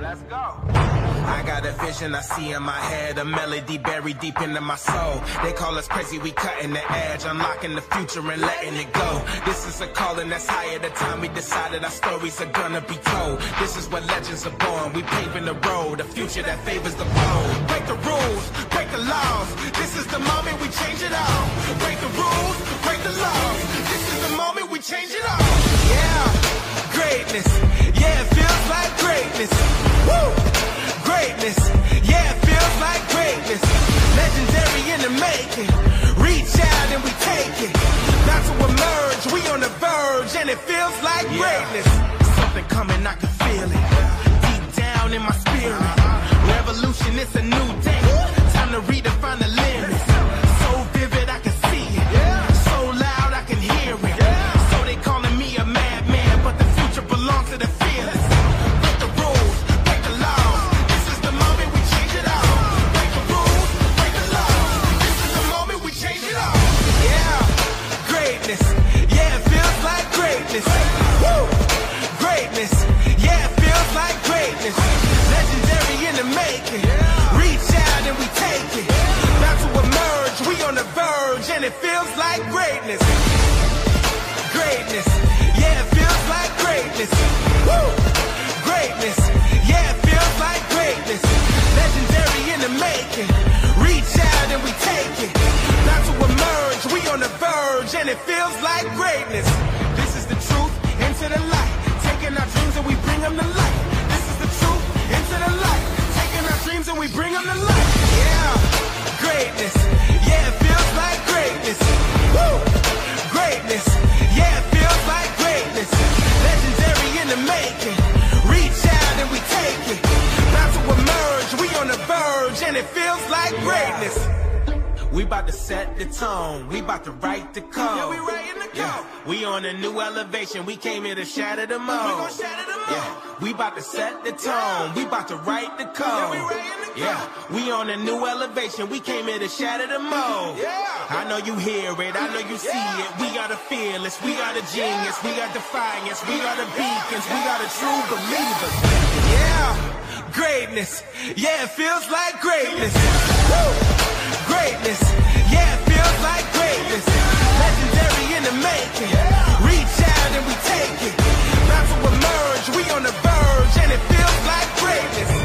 Let's go. I got a vision I see in my head, a melody buried deep into my soul. They call us crazy, we cutting the edge, unlocking the future and letting it go. This is a calling that's higher. The time we decided our stories are gonna be told. This is where legends are born. We paving the road, a future that favors the bold. Break the rules, break the laws. This is the moment we change it all. Break the rules, break the laws. This is the moment we change it all. Yeah, greatness. Yeah, feels like greatness. Woo! Greatness. Yeah, it feels like greatness. Legendary in the making. Reach out and we take it. Not to emerge, we on the verge, and it feels like greatness. Something coming, I can feel it. Deep down in my spirit. Uh-huh. Revolution, it's a new day. Time to redefine the limits. Greatness. Greatness. Yeah, it feels like greatness. Woo! Greatness. Yeah, it feels like greatness. Legendary in the making. Reach out and we take it. Not to emerge, we on the verge, and it feels like greatness. This is the truth, into the light. Taking our dreams and we bring them to life. This is the truth, into the light. Taking our dreams and we bring them to life. Yeah, greatness. Yeah, it feels like greatness. Woo! Greatness. Yeah, it feels like greatness. Legendary in the making. Reach out and we take it. Not to emerge, we on the verge, and it feels like greatness. We about to set the tone. We about to write the code. Yeah, we writing the code. Yeah. We on a new elevation. We came here to shatter the mold. We gon' shatter the mold. Yeah, we about to set the tone. We about to write the code. Yeah, we writing the code. Yeah, we on a new elevation. We came here to shatter the mold. Yeah. I know you hear it. I know you see it. We are the fearless. We are the genius. We are defiance. We are the beacons. We are the true believers. Yeah, greatness. Yeah, it feels like greatness. Woo! Greatness. Yeah, it feels like greatness. Legendary in the making. Reach out and we take it. Not to emerge, we on the verge, and it feels like greatness.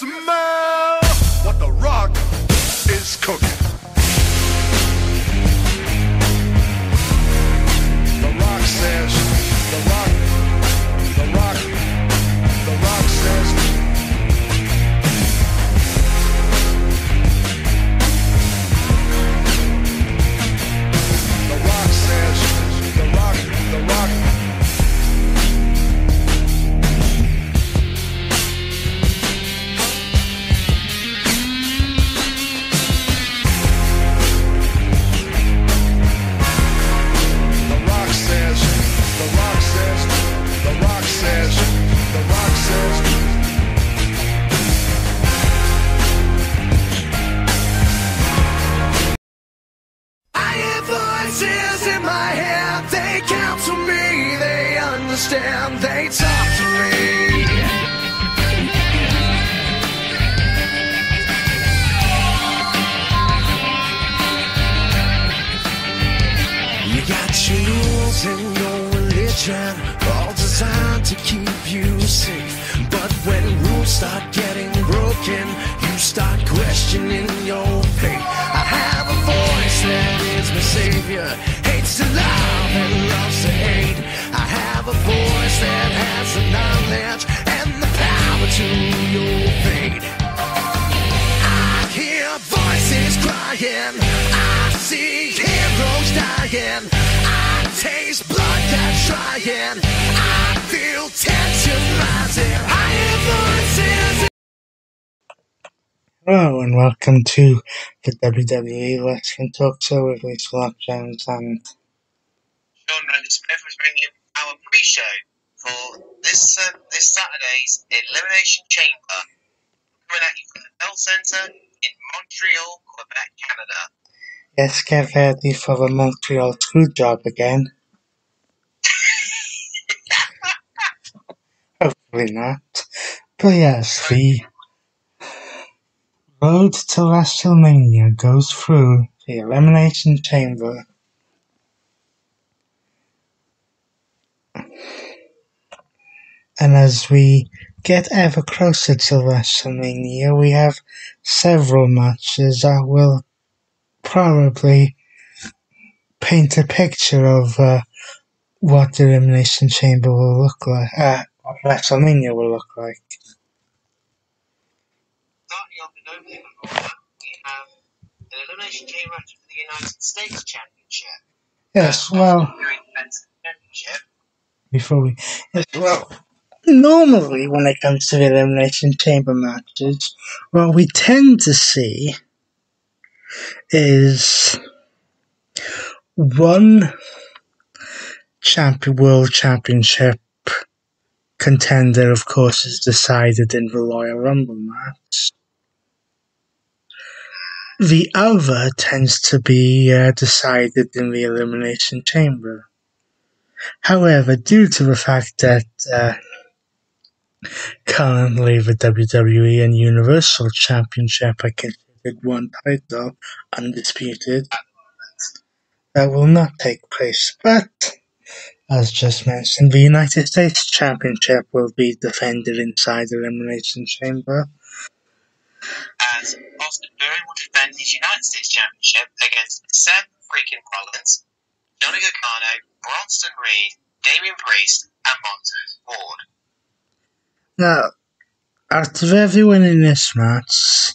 smell what the rock is cooking. To love and loves to hate. I have a voice that has the knowledge and the power to your fate. I hear voices crying. I see heroes dying. I taste blood that's. I feel tension rising. I hear voices. Hello and welcome to the WWE Wrestling Talk Show with Slot Jones, and Randy Smith was bringing our pre-show for this uh, this Saturday's Elimination Chamber, coming at you from the Bell Centre in Montreal, Quebec, Canada. yes, get ready for the Montreal screw job again. Hopefully not. But yes, the road to WrestleMania goes through the Elimination Chamber. And as we get ever closer to WrestleMania, we have several matches that will probably paint a picture of uh, what the Elimination Chamber will look like, uh, what WrestleMania will look like. Starting off in opening order, we have an Elimination Chamber match for the United States Championship. Yes, well, Very defensive championship. before we, yes, well, normally when it comes to the Elimination Chamber matches, what we tend to see is one champion, world championship contender, of course, is decided in the Royal Rumble match. The other tends to be uh, decided in the Elimination Chamber. However, due to the fact that uh, currently the WWE and Universal Championship are considered one title, undisputed, that will not take place. But, as just mentioned, the United States Championship will be defended inside the Elimination Chamber. As Austin Theory will defend his United States Championship against Seth freaking Rollins, Johnny Gargano, Bronson Reed, Damian Priest, and Montez Ford. Now, out of everyone in this match,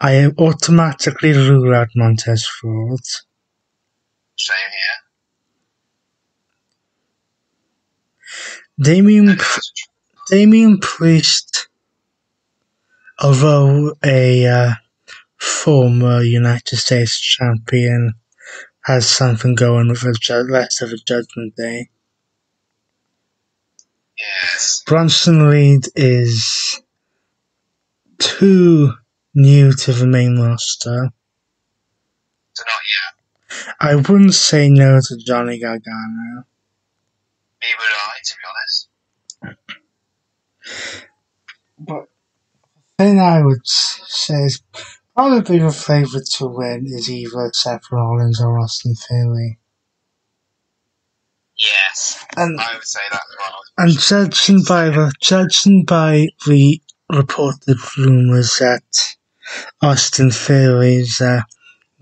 I automatically rule out Montez Ford. Same here. That's Damian Priest, although a uh, former United States champion, has something going with the rest of the Judgment Day. Yes. Bronson Reed is too new to the main roster. So not yet. I wouldn't say no to Johnny Gargano. Neither would I, to be honest. But the thing I would say is probably the favourite to win is either Seth Rollins or Austin Theory. Yes. And I would say that as well. and judging by the judging by the reported rumours that Austin Theory's uh,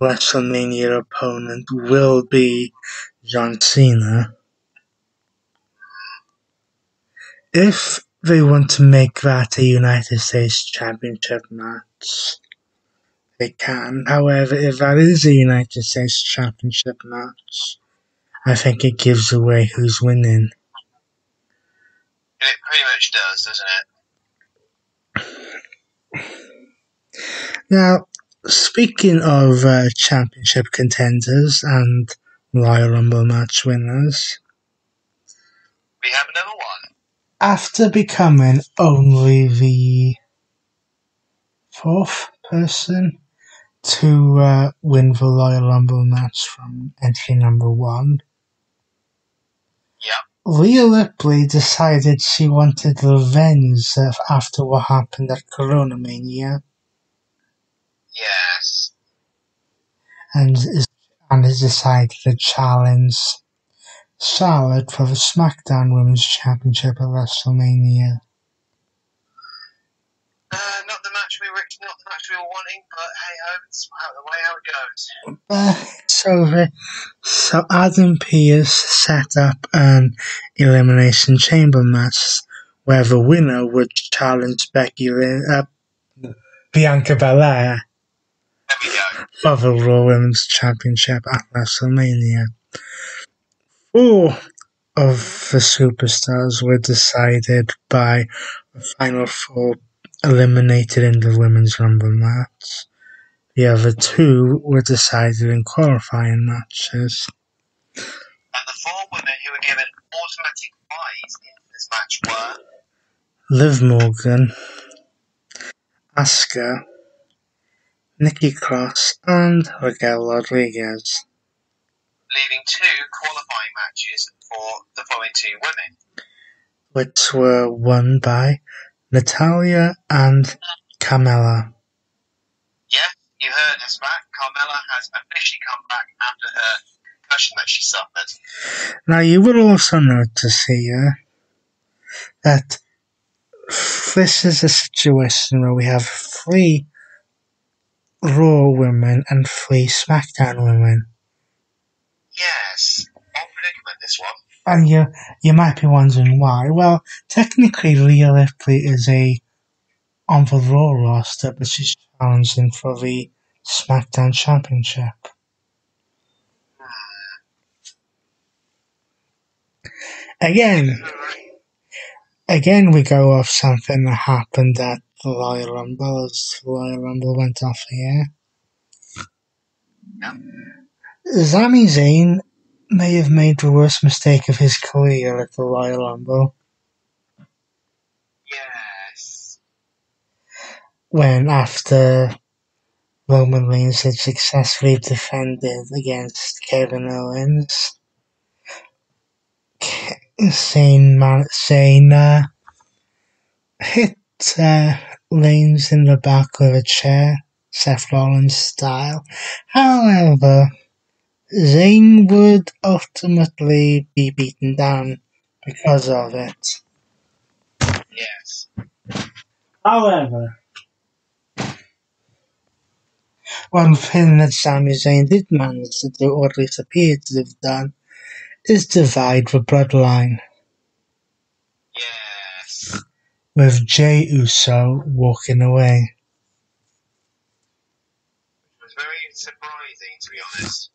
WrestleMania opponent will be John Cena. If they want to make that a United States Championship match, they can. However, if that is a United States Championship match, I think it gives away who's winning. It pretty much does, doesn't it? Now, speaking of uh, championship contenders and Royal Rumble match winners, We have another one. after becoming only the fourth person to uh, win the Royal Rumble match from entry number one, Rhea Ripley decided she wanted revenge after what happened at Corona Mania Yes. and is, and has decided to challenge Charlotte for the SmackDown Women's Championship at WrestleMania. Uh, not the match we were not the match we were wanting, but hey ho, it's out the way how it goes. Uh, so, so Adam Pearce set up an Elimination Chamber match where the winner would challenge Becky Lynch, uh, Bianca Belair for the Raw Women's Championship at WrestleMania. Four of the superstars were decided by the final four eliminated in the Women's Rumble match. The other two were decided in qualifying matches. And the four women who were given automatic byes in this match were Liv Morgan, Asuka, Nikki Cross, and Raquel Rodriguez. leaving two qualifying matches for the following two women. which were won by Natalya and Carmella. Yes, you heard us back. Carmella has officially come back after her concussion that she suffered. Now you will also notice here that this is a situation where we have three Raw women and three SmackDown women. Yes. Odd predicament, this one. And you you might be wondering why. Well, technically Rhea Ripley is a on the Raw roster, but she's challenging for the SmackDown Championship. Again, again we go off something that happened at the Royal Rumble as the Royal Rumble went off air. Yeah. Sami Zayn may have made the worst mistake of his career at the Royal Rumble Yes. when after Roman Reigns had successfully defended against Kevin Owens, K- Zayn, man- Zayn uh, hit uh, Reigns in the back with a chair, Seth Rollins style. However, Zayn would ultimately be beaten down because of it. Yes. However, one thing that Sami Zayn did manage to do, or at least appeared to have done, is divide the bloodline, Yes. with Jey Uso walking away. It was very surprising, to be honest.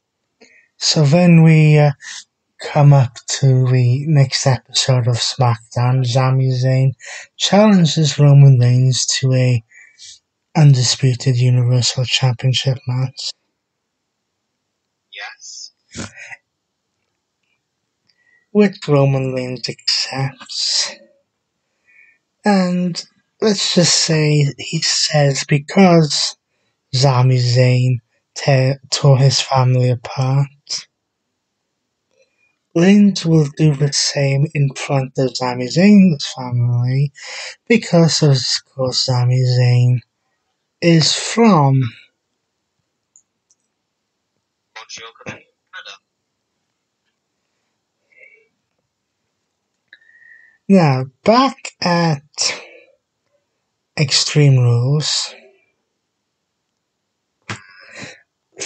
So then we uh, come up to the next episode of SmackDown. Sami Zayn challenges Roman Reigns to a undisputed Universal Championship match. Yes. which Roman Reigns accepts. And let's just say he says because Sami Zayn te- tore his family apart, Reigns will do the same in front of Sami Zayn's family because of course Sami Zayn is from. Now, back at Extreme Rules,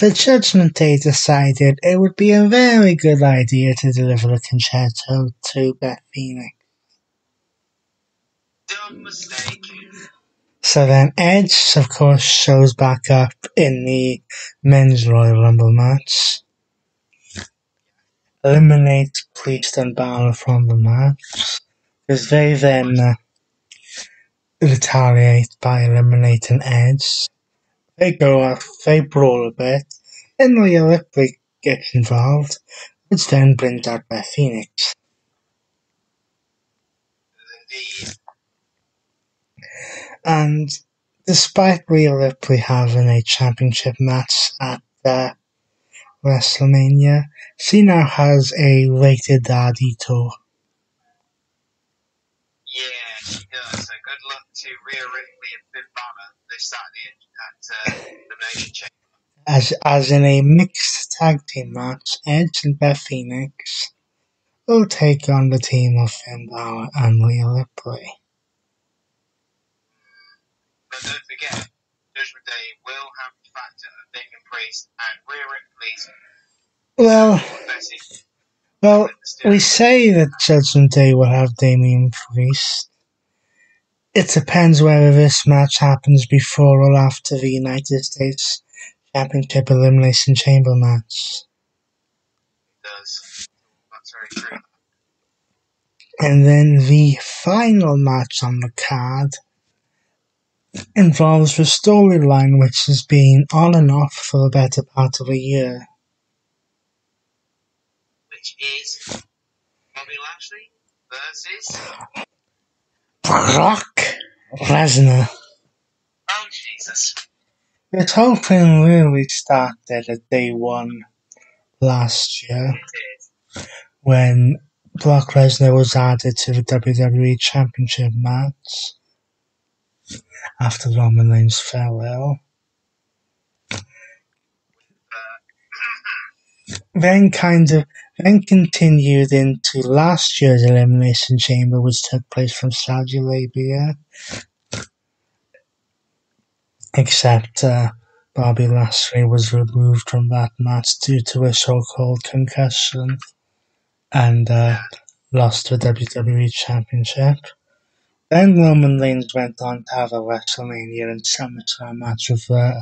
the Judgment Day decided it would be a very good idea to deliver the Con-Chair-To to Beth Phoenix. So then Edge, of course, shows back up in the men's Royal Rumble match. Eliminates Priest and Balor from the match. Because they then uh, retaliate by eliminating Edge. They go off, they brawl a bit, and Rhea Ripley gets involved, which then brings out Beth Phoenix. And despite Rhea Ripley having a championship match at uh, WrestleMania, she now has a rated daddy tour. Yeah, she. So good luck to Rhea Ripley and Finn Balor this Saturday at uh, Elimination Chamber. As, as in a mixed tag team match, Edge and Beth Phoenix will take on the team of Finn Balor and Rhea Ripley. But don't forget, Judgment Day will have the factor of Damian Priest and Rhea Ripley's Well, well, we say that Judgment Day will have Damian Priest. It depends whether this match happens before or after the United States Championship Elimination Chamber match. does. That's very true. And then the final match on the card involves the storyline which has been on and off for the better part of a year. Which is Bobby Lashley versus. Brock Lesnar. Oh, Jesus. This whole thing really started at day one last year when Brock Lesnar was added to the WWE Championship match after Roman Reigns fell ill. Uh, then kind of then continued into last year's Elimination Chamber, which took place from Saudi Arabia. Except uh, Bobby Lashley was removed from that match due to a so-called concussion and uh, lost the WWE Championship. Then Roman Reigns went on to have a WrestleMania and SummerSlam match with uh,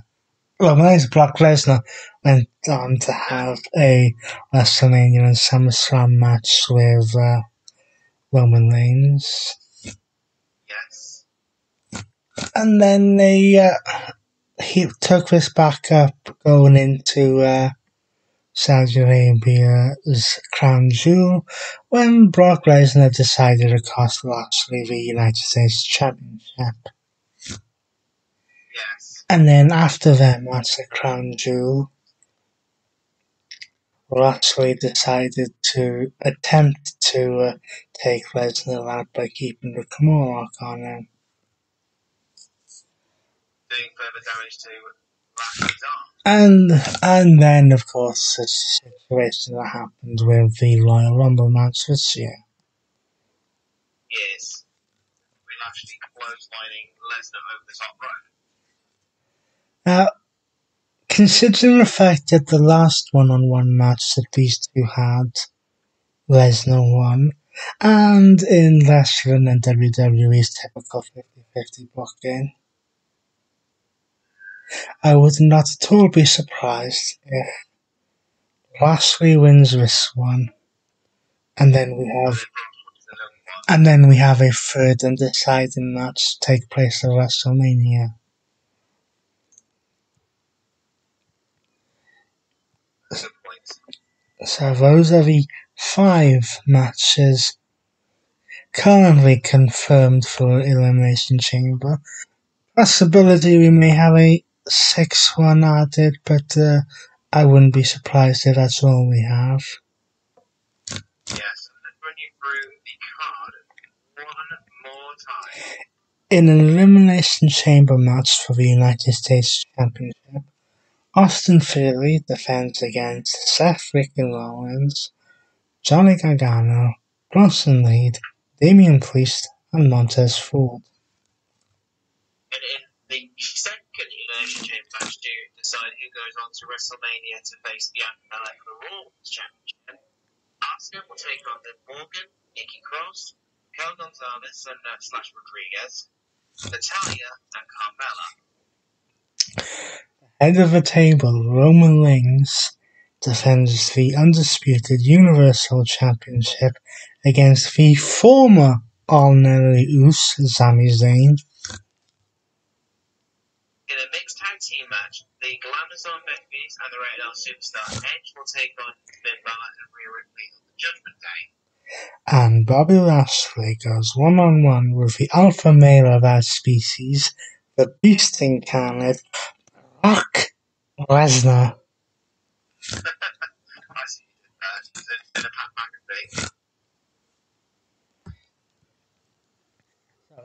Roman Reigns. Brock Lesnar went on to have a WrestleMania and SummerSlam match with uh, Roman Reigns. Yes. And then they uh, he took this back up going into uh, Saudi Arabia's Crown Jewel when Brock Lesnar decided to cost Lashley the United States Championship. And then after them, match the Crown Jewel, Lashley decided to attempt to uh, take Lesnar out by keeping the Kimura lock on him. Doing further damage to Lashley's arm. And and then of course the situation that happened with the Royal Rumble match this year. Yes. We Lashley clotheslining Lesnar over the top rope. Now, considering the fact that the last one-on-one match that these two had, Lesnar won, and in wrestling and WWE's typical 50-50 booking, I would not at all be surprised if Lashley wins this one, and then we have one. and then we have a third and deciding match take place at WrestleMania. Good point. So those are the five matches currently confirmed for Elimination Chamber. Possibility we may have a sixth one added, but uh, I wouldn't be surprised if that's all we have. Yes. And you through the card one more time. In an Elimination Chamber match for the United States Championship, Austin Theory defends against Seth Freaking Rollins, Johnny Gargano, Bronson Reed, Damian Priest, and Montez Ford. And in the second Elimination Chamber match, the decide who goes on to WrestleMania to face the Raw Women's Championship. Asuka will take on Liv Morgan, Nikki Cross, Kel Gonzalez and uh, slash Rodriguez, Natalya, and Carmella. Head of the table, Roman Reigns defends the undisputed Universal Championship against the former Uce, Sami Zayn. In a mixed tag team match, the Glamazon Becky's and the Rated R Superstar Edge will take on Finn Balor and Rhea Ripley on the Judgment Day. And Bobby Lashley goes one on one with the alpha male of our species, the beast incarnate, Brock Lesnar. I see you did that. Instead of Pat McAfee.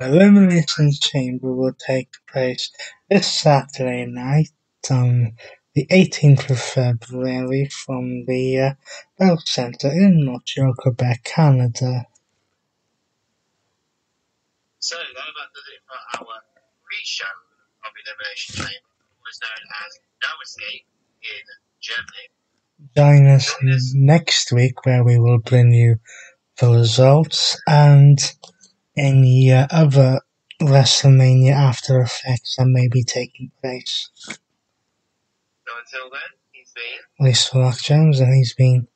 Elimination Chamber will take place this Saturday night on the 18th of February from the uh, Bell Centre in Montreal, Quebec, Canada. So that about does it for our pre-show of Elimination Chamber, was known as No Escape in Germany. Join us next week where we will bring you the results and any uh, other WrestleMania after effects that may be taking place. So until then, he's been Lisa Rock Jones and he's been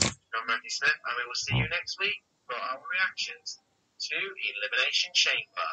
John Matthew Smith, and we will see you next week for our reactions to Elimination Chamber.